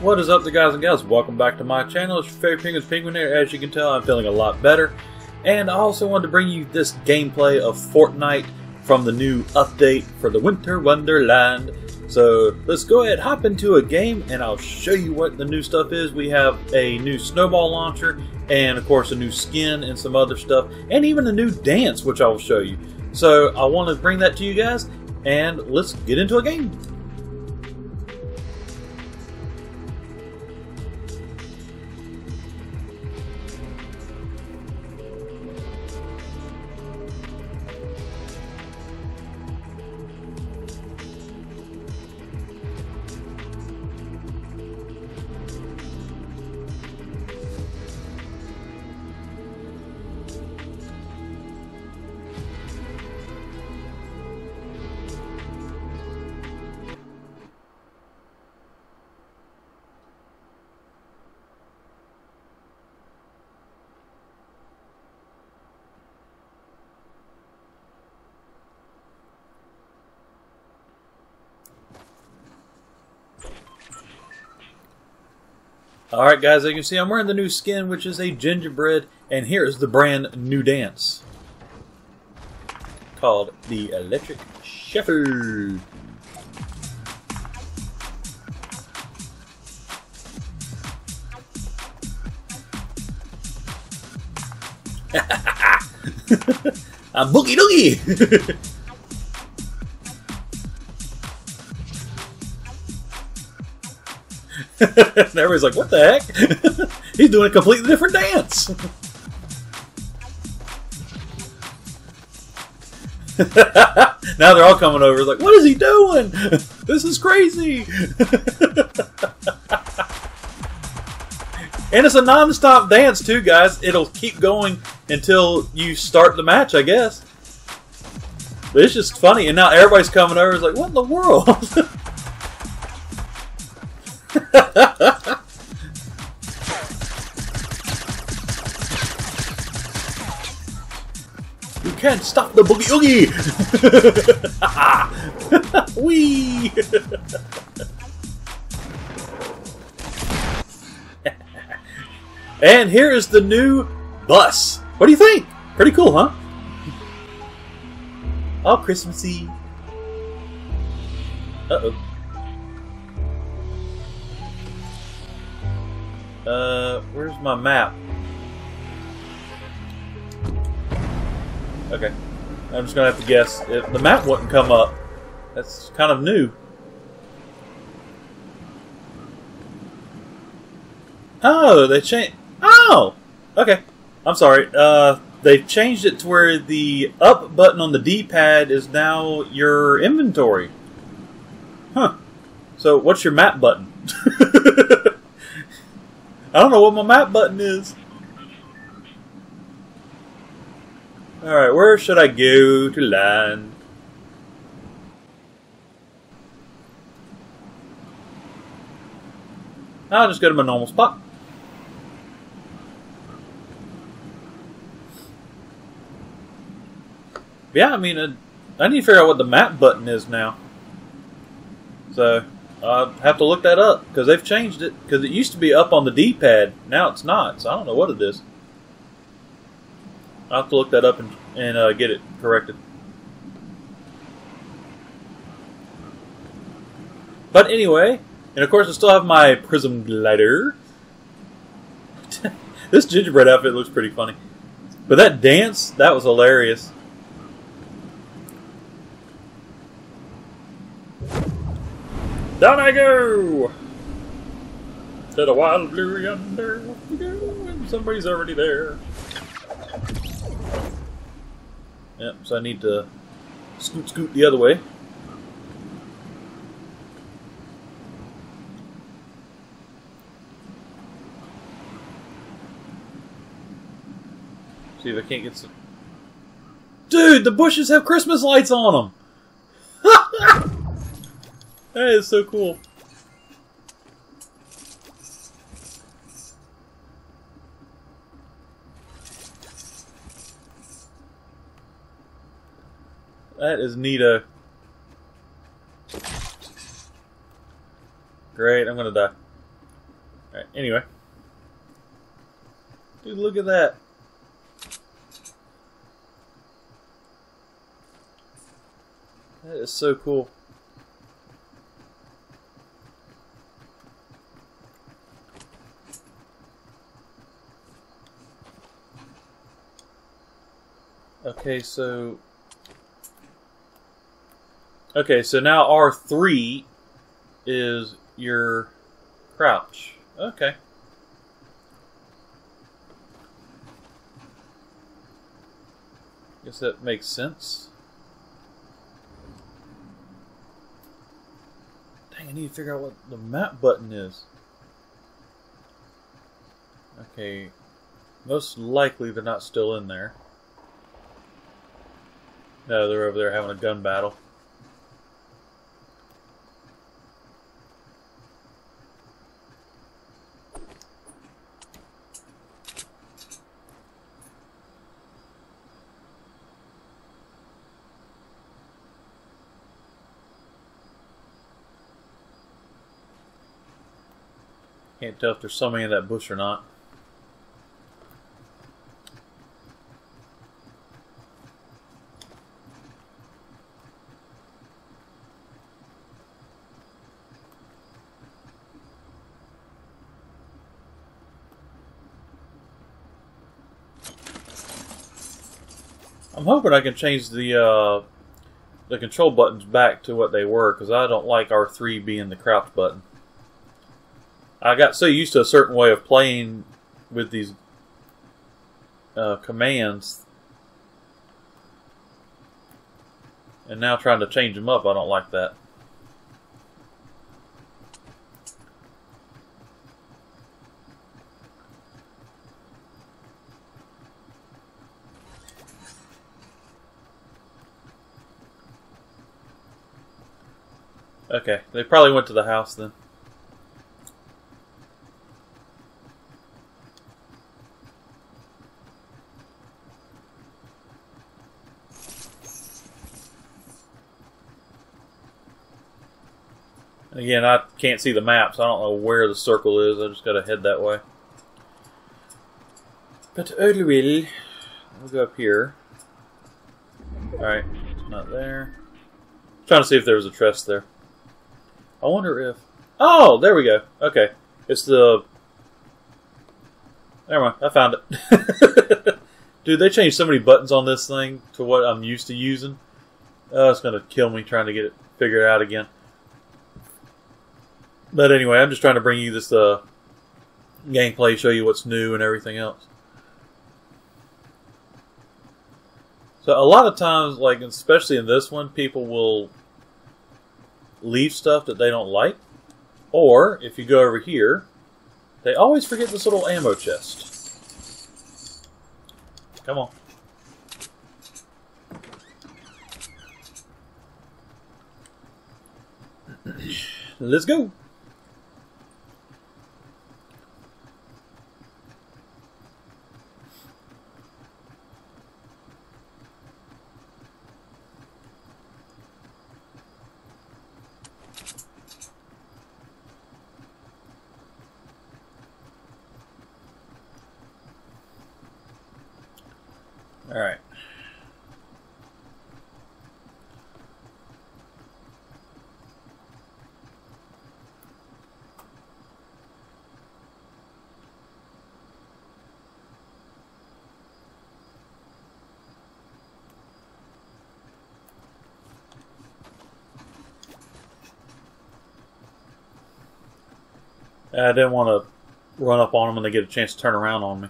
What is up, the guys and gals? Welcome back to my channel. It's your favorite Penguins Penguin here. As you can tell, I'm feeling a lot better. And I also wanted to bring you this gameplay of Fortnite from the new update for the Winter Wonderland. So let's go ahead, hop into a game, and I'll show you what the new stuff is. We have a new snowball launcher, and of course a new skin and some other stuff, and even a new dance, which I will show you. So I want to bring that to you guys, and let's get into a game. Alright guys, as you can see I'm wearing the new skin which is a gingerbread and here is the brand new dance called the Electric Shuffle. I'm Boogie Doogie! and everybody's like, what the heck? He's doing a completely different dance. now they're all coming over like, what is he doing? This is crazy. and it's a non-stop dance too, guys. It'll keep going until you start the match, I guess. But it's just funny, and now everybody's coming over. It's like, what in the world? you can't stop the boogie oogie! Wee! and here is the new bus. What do you think? Pretty cool, huh? All Christmassy. Uh oh. Uh, where's my map? Okay. I'm just gonna have to guess. If the map wouldn't come up, that's kind of new. Oh, they changed. Oh! Okay. I'm sorry. Uh, they've changed it to where the up button on the D-pad is now your inventory. Huh. So, what's your map button? I don't know what my map button is. Alright, where should I go to land? I'll just go to my normal spot. Yeah, I mean, I need to figure out what the map button is now. So, I have to look that up because they've changed it. Because it used to be up on the D-pad, now it's not. So I don't know what it is. I have to look that up and, and uh, get it corrected. But anyway, and of course I still have my Prism glider. this gingerbread outfit looks pretty funny. But that dance, that was hilarious. Down I go! To the wild blue yonder, and somebody's already there. Yep, so I need to scoot scoot the other way. See if I can't get some... Dude, the bushes have Christmas lights on them! That is so cool. That is neato. Great, I'm gonna die. Alright, anyway. Dude, look at that. That is so cool. Okay, so Okay, so now R3 is your crouch. Okay. Guess that makes sense. Dang, I need to figure out what the map button is. Okay, most likely they're not still in there. No, they're over there having a gun battle. Can't tell if there's somebody in that bush or not. Hoping I can change the uh, the control buttons back to what they were because I don't like R3 being the crouch button. I got so used to a certain way of playing with these uh, commands, and now trying to change them up, I don't like that. Okay, they probably went to the house then. Again, I can't see the map, so I don't know where the circle is. I just got to head that way. But will. we'll go up here. Alright, not there. Trying to see if there was a chest there. I wonder if... Oh, there we go. Okay. It's the... Never mind, I found it. Dude, they changed so many buttons on this thing to what I'm used to using. Oh, it's going to kill me trying to get it figured out again. But anyway, I'm just trying to bring you this uh, gameplay, show you what's new and everything else. So a lot of times, like especially in this one, people will leave stuff that they don't like. Or if you go over here, they always forget this little ammo chest. Come on. Let's go. All right. I didn't want to run up on them when they get a chance to turn around on me.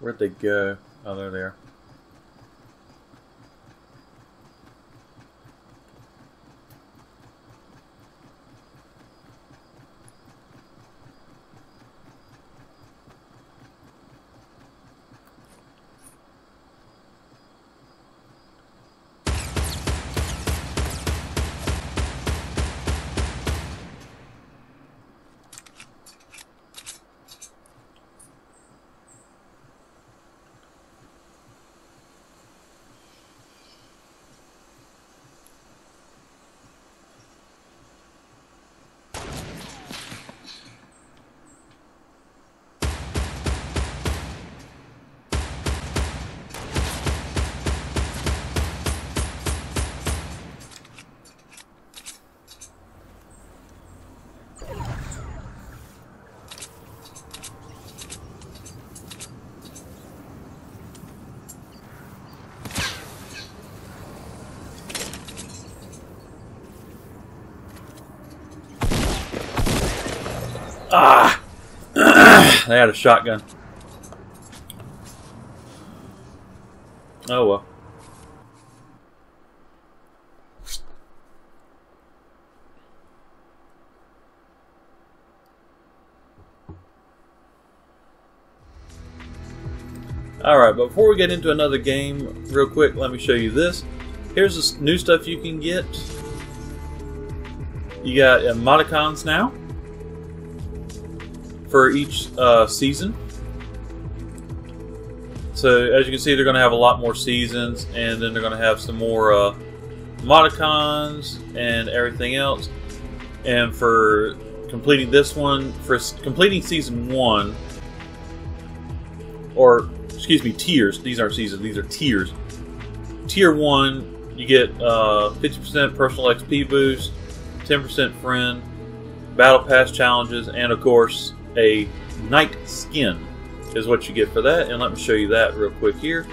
Where'd they go? Oh, they're there. Ah. they had a shotgun. Oh well. Alright, but before we get into another game, real quick, let me show you this. Here's the new stuff you can get. You got uh, emoticons now for each uh, season. So as you can see, they're going to have a lot more seasons, and then they're going to have some more uh, emoticons and everything else. And for completing this one, for completing season one, or excuse me, tiers. These aren't seasons; these are tiers. Tier one, you get uh, 50% personal XP boost, 10% friend, battle pass challenges, and of course a knight skin is what you get for that. And let me show you that real quick here.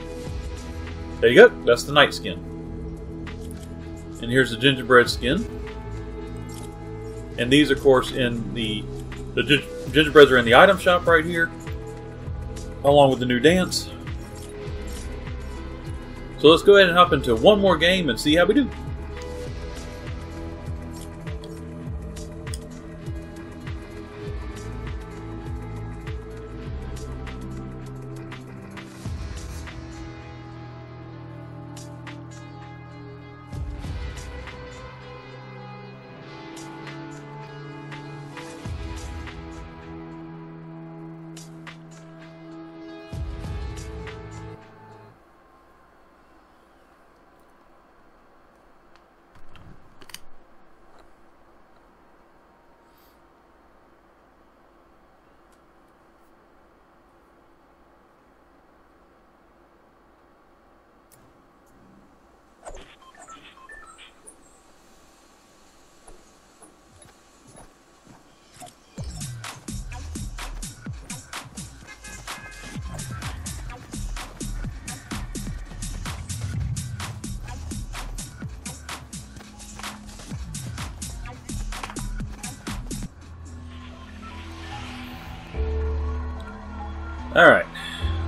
There you go. That's the knight skin. And here's the gingerbread skin. And these, of course, in the the gingerbreads are in the item shop right here, along with the new dance. So let's go ahead and hop into one more game and see how we do.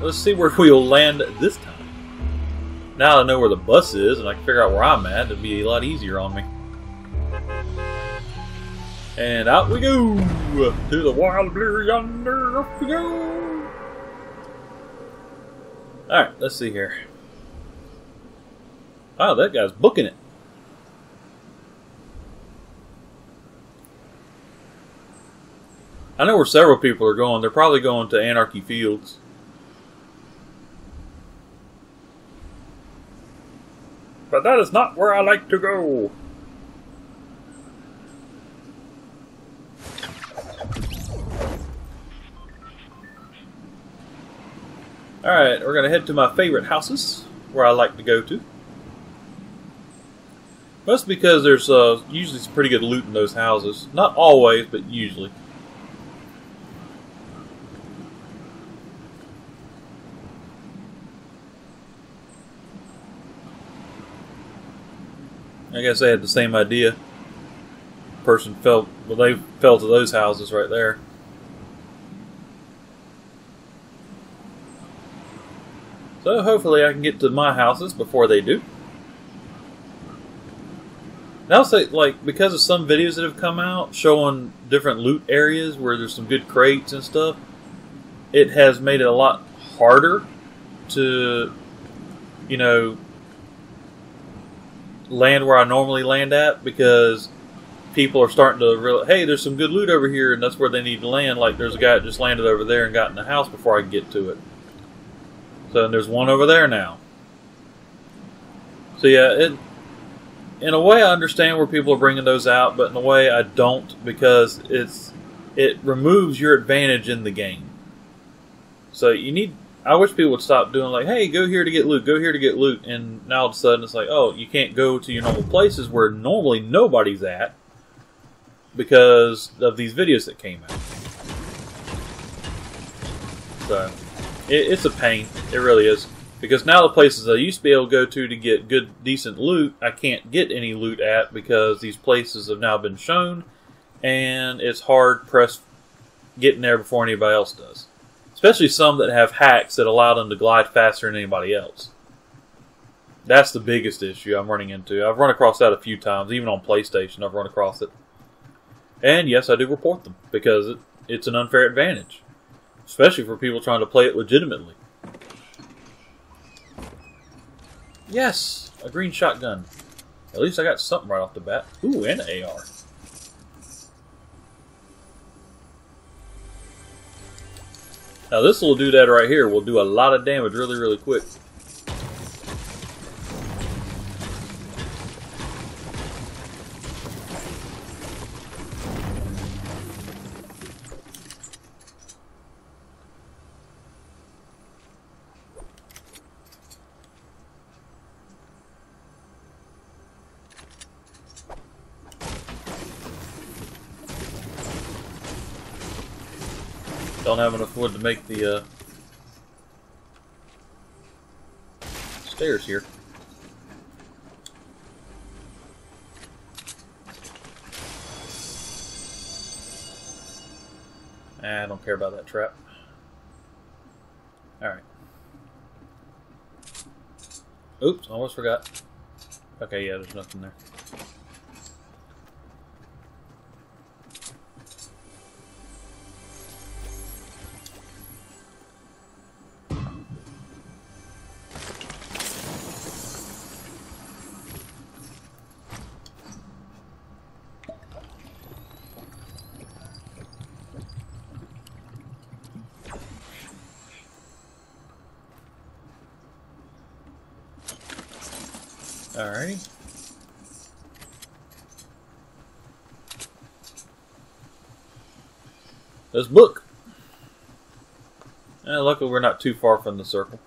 Let's see where we'll land this time. Now I know where the bus is and I can figure out where I'm at, it'll be a lot easier on me. And out we go! To the wild blue yonder, off we go! Alright, let's see here. Wow, that guy's booking it. I know where several people are going. They're probably going to Anarchy Fields. But that is not where I like to go. Alright, we're going to head to my favorite houses, where I like to go to. Mostly because there's uh, usually some pretty good loot in those houses. Not always, but usually. I guess they had the same idea. Person fell, well, they fell to those houses right there. So hopefully I can get to my houses before they do. Now, say like because of some videos that have come out showing different loot areas where there's some good crates and stuff, it has made it a lot harder to, you know, land where I normally land at because people are starting to realize, hey, there's some good loot over here, and that's where they need to land. Like there's a guy that just landed over there and got in the house before I could get to it. So there's one over there now. So yeah, it. In a way, I understand where people are bringing those out, but in a way, I don't because it's it removes your advantage in the game. So you need I wish people would stop doing like, hey, go here to get loot, go here to get loot, and now all of a sudden it's like, oh, you can't go to your normal places where normally nobody's at because of these videos that came out. So, it, it's a pain. It really is. Because now the places I used to be able to go to to get good, decent loot, I can't get any loot at because these places have now been shown, and it's hard pressed getting there before anybody else does. Especially some that have hacks that allow them to glide faster than anybody else. That's the biggest issue I'm running into. I've run across that a few times, even on PlayStation. I've run across it, and yes, I do report them because it, it's an unfair advantage, especially for people trying to play it legitimately. Yes, a green shotgun. At least I got something right off the bat. Ooh, and an AR. Now this little dude right here will do a lot of damage really, really quick. I don't have enough wood to make the uh, stairs here. I don't care about that trap. Alright. Oops, almost forgot. Okay, yeah, there's nothing there. This book. And luckily we're not too far from the circle.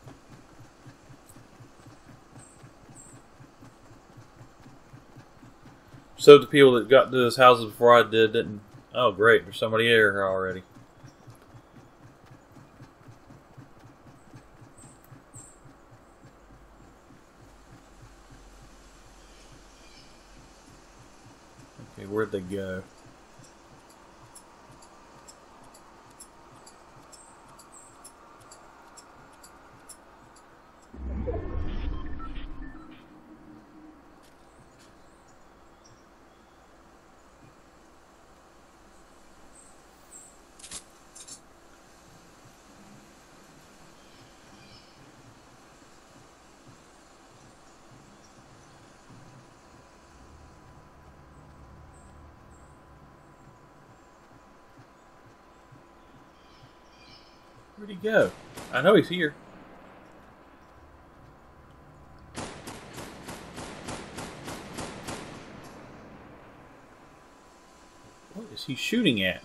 So the people that got to this houses before I did didn't. Oh, great! There's somebody here already. Okay, where'd they go? Where'd he go? I know he's here. What is he shooting at?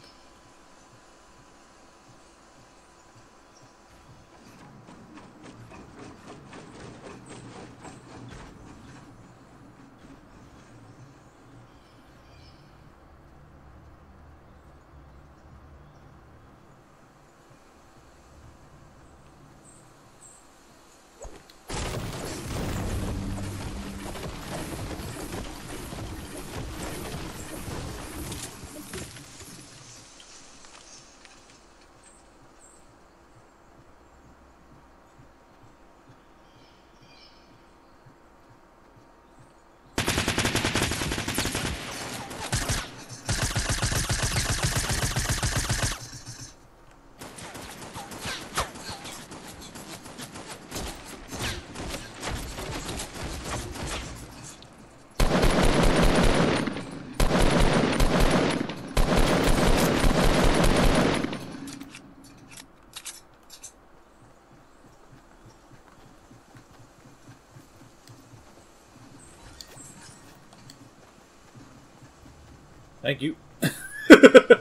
Thank you.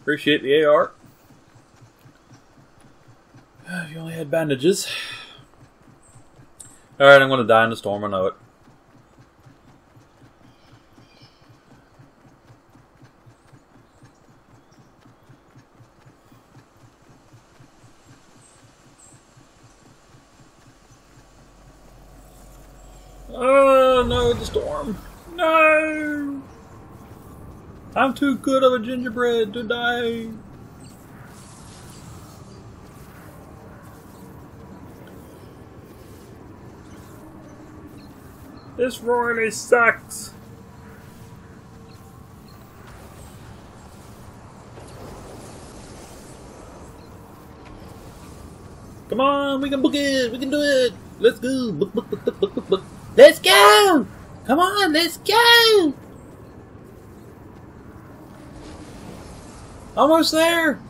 Appreciate the AR. If you only had bandages. Alright, I'm going to die in the storm, I know it. Oh, no, the storm. No! I'm too good of a gingerbread to die. This really sucks. Come on, we can book it. We can do it. Let's go. Book, book, book, book, book, book. Let's go. Come on, let's go. Almost there.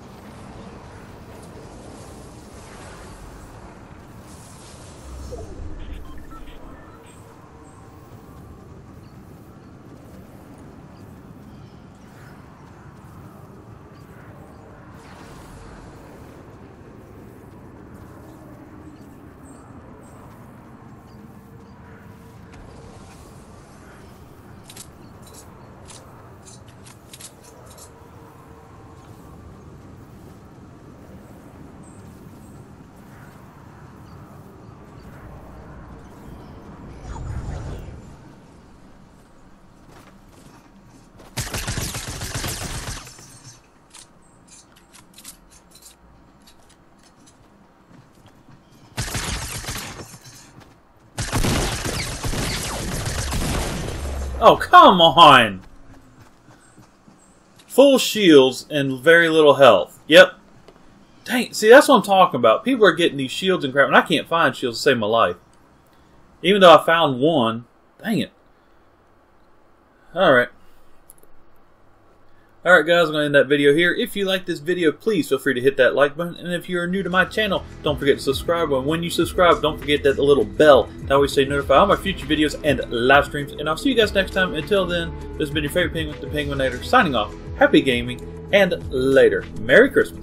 Oh, come on! Full shields and very little health. Yep. Dang, see, that's what I'm talking about. People are getting these shields and crap, and I can't find shields to save my life. Even though I found one. Dang it. Alright. Alright guys, I'm going to end that video here. If you like this video, please feel free to hit that like button. And if you're new to my channel, don't forget to subscribe. And when you subscribe, don't forget that little bell That always stay notified of my future videos and live streams. And I'll see you guys next time. Until then, this has been your favorite penguin, the Penguinator, signing off. Happy gaming, and later. Merry Christmas.